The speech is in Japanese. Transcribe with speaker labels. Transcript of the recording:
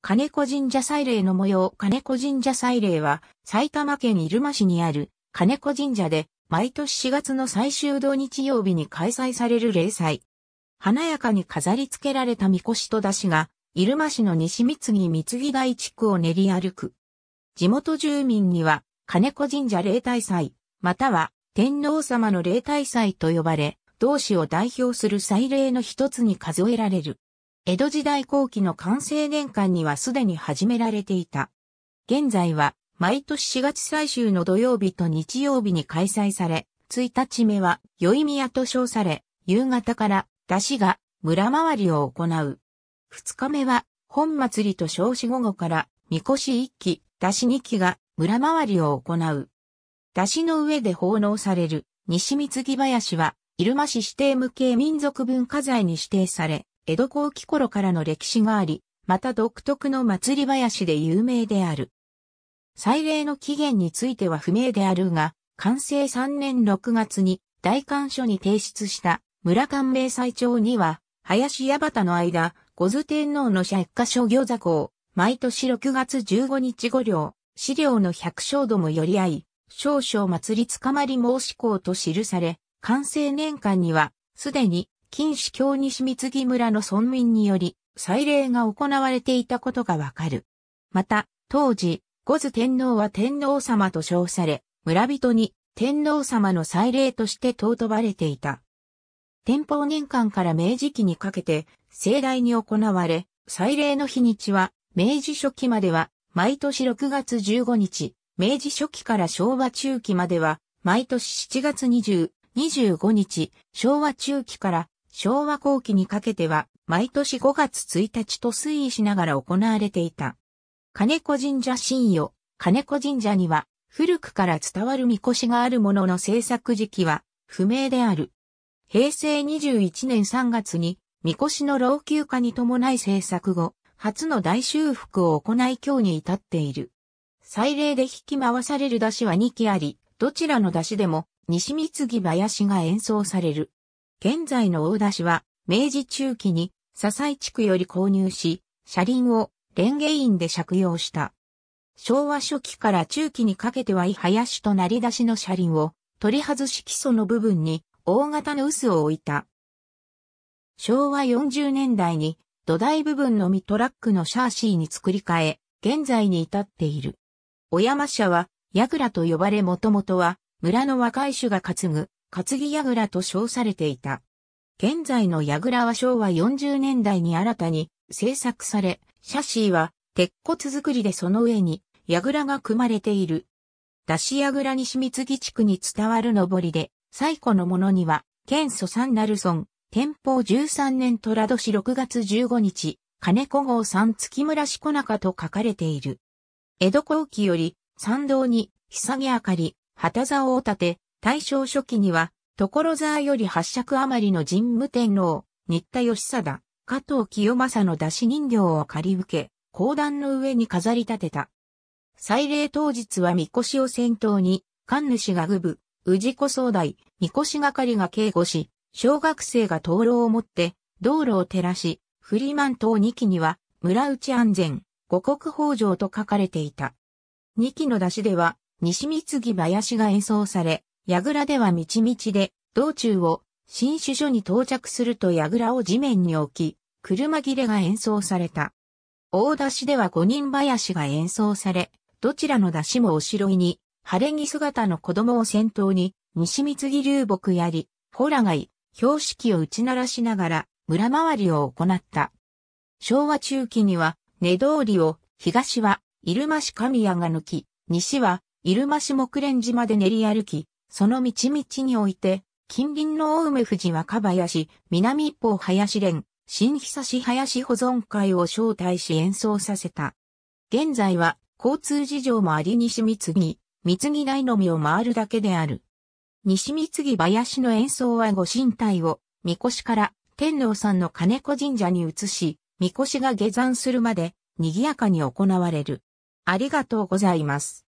Speaker 1: 金子神社祭礼の模様。金子神社祭礼は、埼玉県入間市にある金子神社で、毎年4月の最終土日曜日に開催される例祭。華やかに飾り付けられたみこしと出しが、入間市の西三木三木台地区を練り歩く。地元住民には、金子神社霊体祭、または天皇様の霊体祭と呼ばれ、同市を代表する祭礼の一つに数えられる。江戸時代後期の完成年間にはすでに始められていた。現在は毎年4月最終の土曜日と日曜日に開催され、1日目は宵宮と称され、夕方から出汁が村回りを行う。2日目は本祭りと小子午後からみこし1機、出汁2機が村回りを行う。出汁の上で奉納される西三木林は、入間市指定無形民族文化財に指定され、江戸後期頃からの歴史があり、また独特の祭り林で有名である。祭礼の起源については不明であるが、完成3年6月に大官所に提出した村官名祭帳には、林矢端の間、五頭天皇の社一家所行座を、毎年6月15日五両、資料の百姓どもより合い、少々祭り捕まり申し子と記され、完成年間には、すでに金市京西三木村の村民により、祭礼が行われていたことがわかる。また、当時、五頭天皇は天皇様と称され、村人に天皇様の祭礼として尊ばれていた。天保年間から明治期にかけて盛大に行われ、祭礼の日にちは明治初期までは毎年6月15日、明治初期から昭和中期までは毎年7月20、25日、昭和中期から昭和後期にかけては、毎年5月1日と推移しながら行われていた。金子神社神与、金子神社には、古くから伝わるみこしがあるものの制作時期は、不明である。平成21年3月に、みこしの老朽化に伴い制作後、初の大修復を行い今日に至っている。祭礼で引き回される出汁は2基あり、どちらの出汁でも西三木林が演奏される。現在の大出しは、明治中期に、笹井地区より購入し、車輪をレンゲインで借用した。昭和初期から中期にかけては、井林となり出しの車輪を取り外し基礎の部分に大型の臼を置いた。昭和40年代に土台部分のみトラックのシャーシーに作り変え、現在に至っている。小山社は、ヤグラと呼ばれもともとは、村の若い種が担ぐ担ぎ櫓と称されていた。現在の櫓は昭和40年代に新たに製作され、シャシーは鉄骨作りでその上に櫓が組まれている。出し櫓西三木地区に伝わる上りで、最古のものには、県祖三ナルソン、天保13年虎年6月15日、金子号三月村しこなかと書かれている。江戸後期より、参道に、ひさぎ明かり、旗竿を立て、大正初期には、所沢より八尺余りの神武天皇、新田義貞、加藤清正の出し人形を借り受け、講談の上に飾り立てた。祭礼当日はみこしを先頭に、神主が具部、氏子総代、みこし係が警護し、小学生が灯籠を持って、道路を照らし、フリーマン島2期には、村内安全、五国北条と書かれていた。2期の出しでは、西三木林が演奏され、櫓では道々で、道中を新種所に到着すると櫓を地面に置き、車切れが演奏された。大出しでは五人林が演奏され、どちらの出しもお城に、晴れ着姿の子供を先頭に、西三木流木やり、ホラガイ、標識を打ち鳴らしながら、村回りを行った。昭和中期には、根通りを、東は、入間市神谷が抜き、西は、入間市木蓮寺まで練り歩き、その道々において、近隣の大梅富士若林、南一方林連、新久市林保存会を招待し演奏させた。現在は交通事情もあり西三木、三木台のみを回るだけである。西三木林の演奏はご神体を、三越から天皇さんの金子神社に移し、三越が下山するまで賑やかに行われる。ありがとうございます。